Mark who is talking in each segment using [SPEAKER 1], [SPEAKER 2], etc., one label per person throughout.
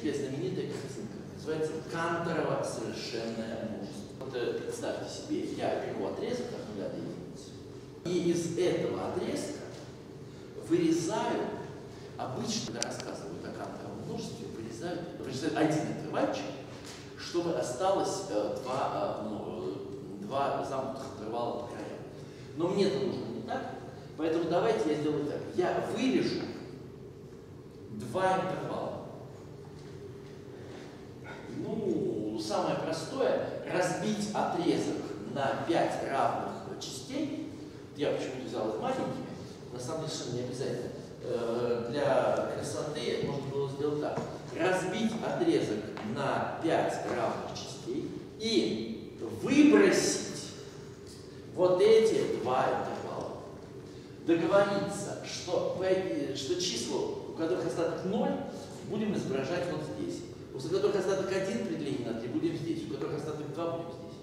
[SPEAKER 1] тебе знаменитая картинка. Называется Канторово совершенное множество. Вот э, представьте себе, я беру отрезок от нуля до единицы. И из этого отрезка вырезаю, обычно, когда рассказывают о Канторовом множестве, вырезают, вырезают один интервальчик, чтобы осталось э, два, э, ну, э, два замкнутых интервала по краям. Но мне это нужно не так, поэтому давайте я сделаю так. Я вырежу два интервала. Ну, самое простое, разбить отрезок на 5 равных частей. Я почему-то взял их маленькими, на самом деле совершенно не обязательно. Э, Для красоты можно было сделать так. Разбить отрезок на 5 равных частей и выбросить вот эти два интервала. Договориться, что, по- что числа, у которых остаток 0, будем изображать вот здесь. У которых остаток 1 при на 3 будем здесь, у которых остаток 2 будем здесь.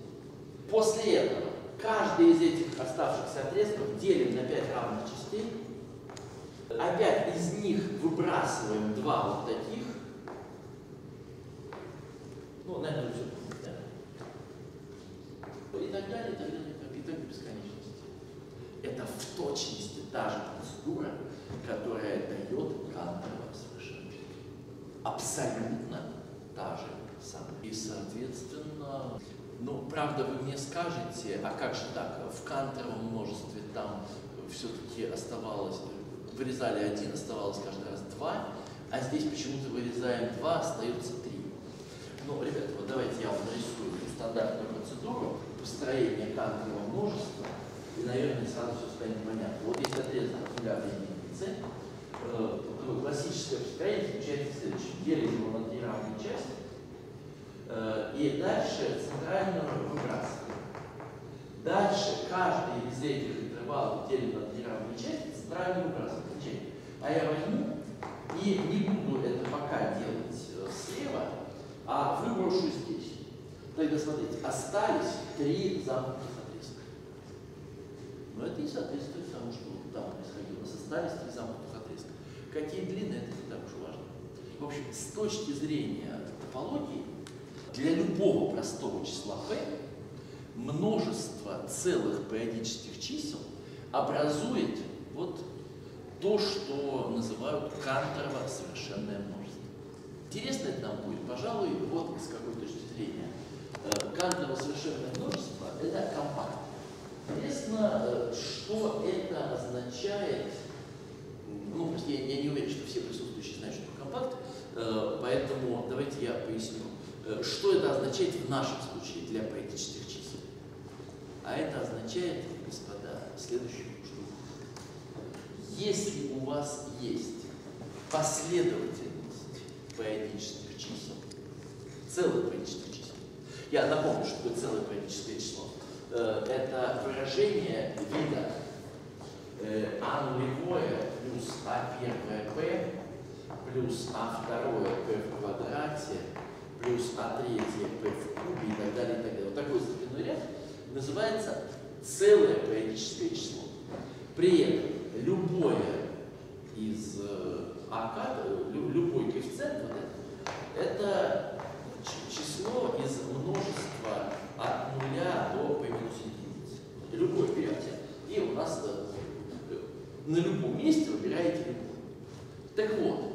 [SPEAKER 1] После этого каждый из этих оставшихся отрезков делим на 5 равных частей. Опять из них выбрасываем два вот таких. Ну, наверное, все. И так далее, и так далее, и так, до бесконечности. Это в точности та же процедура, которая дает Кантово совершенство. Абсолютно та же самая. И, соответственно, ну, правда, вы мне скажете, а как же так, в Кантовом множестве там все-таки оставалось, вырезали один, оставалось каждый раз два, а здесь почему-то вырезаем два, остается три. Ну, ребята, вот давайте я вам нарисую стандартную процедуру построения Кантового множества, и, наверное, сразу все станет понятно. Вот есть отрезок от нуля до единицы, э, классическое построение заключается в. Делим его на три равные части, э, и дальше центральную выбрасываем. Дальше каждый из этих интервалов делим на три равные части, центральную выбрасываем. Замечательно. А я возьму и не буду это пока делать э, слева, а выброшу здесь. Тогда смотрите, остались три замкнутых отрезка. Но это не соответствует тому, что там происходило. У остались три замкнутых отрезка. Какие длины, это не так уж важно. В общем, с точки зрения топологии, для любого простого числа p множество целых периодических чисел образует вот то, что называют Канторово совершенное множество. Интересно это нам будет, пожалуй, вот с какой точки зрения. Э, Канторово совершенное множество – это компакт. Интересно, э, что это означает, ну, просто я, я не уверен, что все присутствующие знают, что такое компакт, э, поэтому давайте я поясню, э, означает в нашем случае для поэтических чисел. А это означает, господа, следующую штуку. Если у вас есть последовательность периодических чисел, целых периодических чисел, я напомню, что такое целое периодическое число. Э, Это выражение вида э, а нулевое плюс а первое p плюс а второе p в квадрате плюс а третье p в кубе и так далее, и так далее. Вот такой степенной ряд называется целое периодическое число. При этом любое из э, АК, э, лю- любой коэффициент вот этот, это ч- число из множества от нуля до p минус единицы. Любой берете, и у нас э, э, на любом месте выбираете любой. Так вот,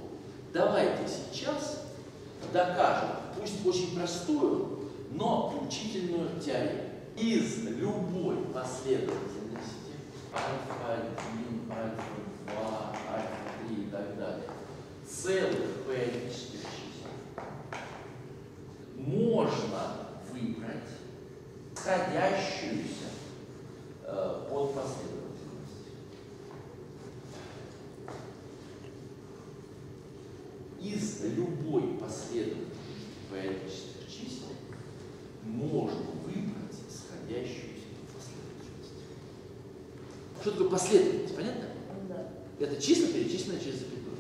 [SPEAKER 1] давайте сейчас докажем, пусть очень простую, но поучительную теорему. Из любой последовательности альфа-1, альфа-2, альфа-3 и так далее, целых периодических чисел, можно выбрать сходящуюся э, под последовательность. Из любой последовательности периодических чисел можно выбрать сходящуюся под последовательность. Что такое последовательность, понятно?
[SPEAKER 2] Да.
[SPEAKER 1] Это числа, перечисленные через запятую.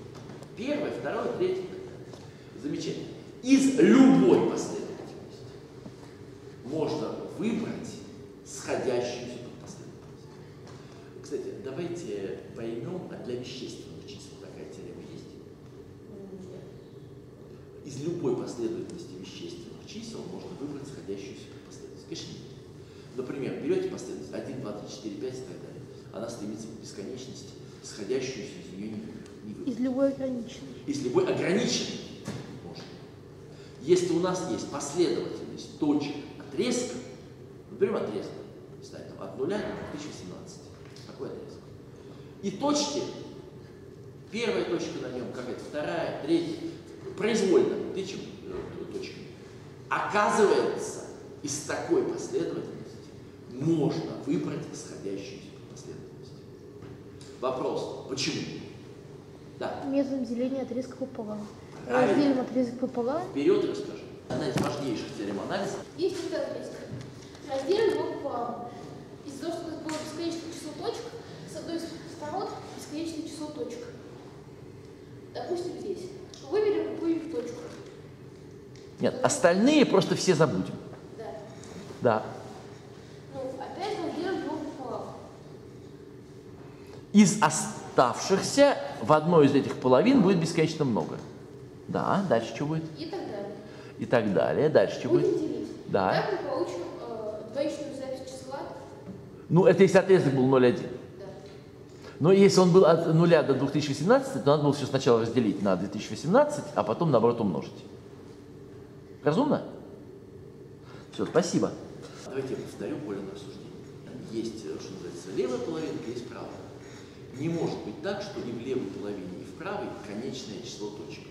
[SPEAKER 1] Первое, второе, третье. Замечательно. Из любой последовательности можно выбрать сходящуюся под последовательность. Кстати, давайте поймем, а для вещественных чисел такая теорема есть. Из любой последовательности вещественных чисел можно выбрать сходящуюся последовательность. Конечно, нет. Например, берете последовательность 1, 2, 3, 4, 5 и так далее. Она стремится к бесконечности, сходящуюся из нее не.
[SPEAKER 2] Из любой ограниченной.
[SPEAKER 1] Из любой ограниченной можно. Если у нас есть последовательность точек отрезка, например, отрезок, ставим там, от 0 до 2017, такой отрезок. И точки, первая точка на нем, какая-то вторая, третья, произвольно, тычем э, точками. Оказывается, из такой последовательности можно выбрать исходящуюся последовательность. Вопрос, почему? Да,
[SPEAKER 2] Методом деления отрезка пополам.
[SPEAKER 1] Правильно.
[SPEAKER 2] Разделим отрезок пополам.
[SPEAKER 1] вперед расскажи. Одна из важнейших теорем анализа.
[SPEAKER 3] Есть вот эта отрезка. Разделим его пополам. Из-за того, что у нас было бесконечное число точек, с одной из сторон бесконечное число точек. Допустим, здесь. Выберем какую-нибудь точку.
[SPEAKER 1] Нет, остальные просто все забудем.
[SPEAKER 3] Да.
[SPEAKER 1] Да.
[SPEAKER 3] Ну, опять разделим его пополам.
[SPEAKER 1] Из оставшихся в одной из этих половин будет бесконечно много. Да, дальше что будет?
[SPEAKER 3] И так далее.
[SPEAKER 1] И так далее. Дальше что
[SPEAKER 3] Будем
[SPEAKER 1] будет?
[SPEAKER 3] делить.
[SPEAKER 1] Да.
[SPEAKER 3] Так мы получим э, двоичную запись числа.
[SPEAKER 1] Ну, это если отрезок был 0,1.
[SPEAKER 3] Да.
[SPEAKER 1] Но если он был от 0 до 2018, то надо было все сначала разделить на 2018, а потом, наоборот, умножить. Разумно? Все, спасибо. Давайте я повторю поле на обсуждение. Есть, что называется, левая половинка, есть правая. Не может быть так, что и в левой половине, и в правой конечное число точек.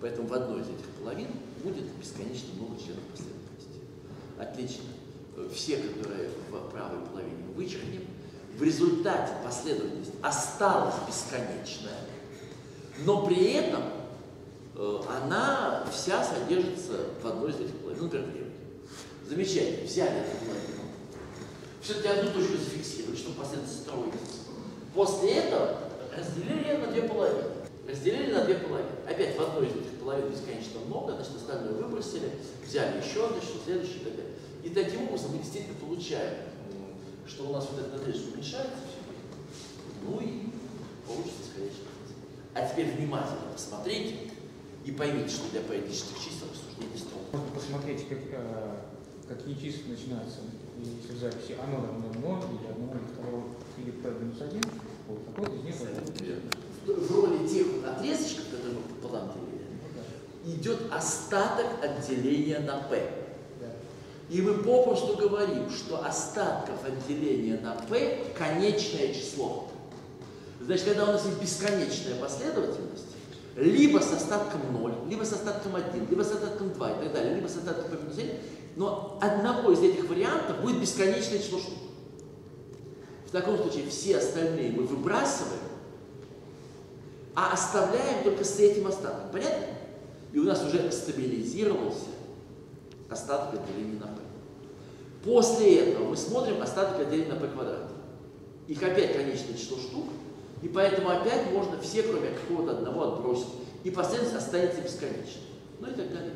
[SPEAKER 1] Поэтому в одной из этих половин будет бесконечно много членов последовательности. Отлично. Все, которые в правой половине мы вычеркнем, в результате последовательность осталась бесконечная, но при этом э, она вся содержится в одной из этих половин, например, левой. Замечательно, взяли эту половину. Все-таки одну точку зафиксировали, чтобы последовательность строилась. После этого разделили ее на две половины. Разделили на две половины. Опять в одной из этих половин бесконечно много, значит, остальное выбросили, взяли еще одну, еще следующую и так далее. И таким образом мы действительно получаем, что у нас вот этот отрезок уменьшается. Ну и получится скорее А теперь внимательно посмотрите и поймите, что для поэтических чисел рассуждение строго.
[SPEAKER 4] Можно посмотреть, как, э, какие числа начинаются, если в записи оно равно 0, или одному, или второму, или p минус 1, вот какой из них.
[SPEAKER 1] В роли тех вот отрезочков, которые мы пополам делили, идет остаток отделения на p.
[SPEAKER 4] Да.
[SPEAKER 1] И мы попросту говорим, что остатков отделения на p конечное число. Значит, когда у нас есть бесконечная последовательность, либо с остатком 0, либо с остатком 1, либо с остатком 2 и так далее, либо с остатком p минус 1, но одного из этих вариантов будет бесконечное число штук. В таком случае все остальные мы выбрасываем, а оставляем только с этим остатком. Понятно? И у нас уже стабилизировался остаток отделения на p. После этого мы смотрим остаток отделения на p квадрат. Их опять конечное число штук, и поэтому опять можно все, кроме какого-то одного, отбросить. И последовательность останется бесконечной. Ну и так далее.